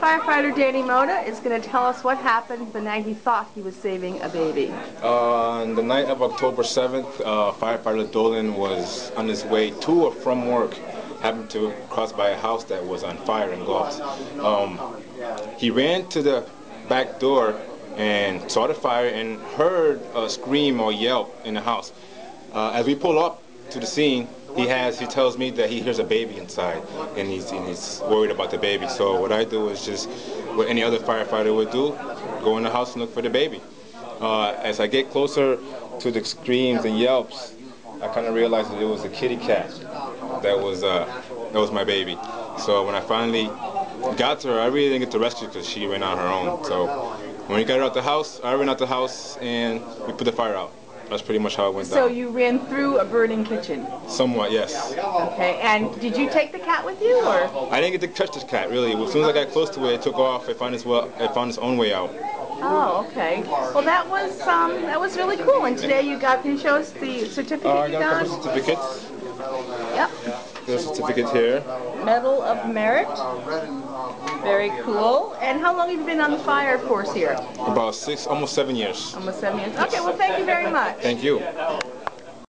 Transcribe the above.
Firefighter Danny Moda is going to tell us what happened the night he thought he was saving a baby. Uh, on the night of October 7th, uh, firefighter Dolan was on his way to or from work, happened to cross by a house that was on fire and engulfed. Um, he ran to the back door and saw the fire and heard a scream or yelp in the house. Uh, as we pull up to the scene, he has he tells me that he hears a baby inside and he's, and he's worried about the baby. So what I do is just what any other firefighter would do, go in the house and look for the baby. Uh, as I get closer to the screams and yelps, I kind of realized that it was a kitty cat that was uh, that was my baby. So when I finally got to her, I really didn't get to rescue because she ran on her own. So when we got her out the house, I ran out the house and we put the fire out. That's pretty much how it went So down. you ran through a burning kitchen. Somewhat, yes. Okay, and did you take the cat with you, or? I didn't get to touch this cat really. As soon as I got close to it, it took off. It found its well, it found its own way out. Oh, okay. Well, that was um, that was really cool. And today you got. Can you show us the certificate Uh, I you got a got? couple certificates. Yep. Certificate here. Medal of Merit. Very cool. And how long have you been on the fire force here? About six, almost seven years. Almost seven years. Okay. Well, thank you very much. Thank you.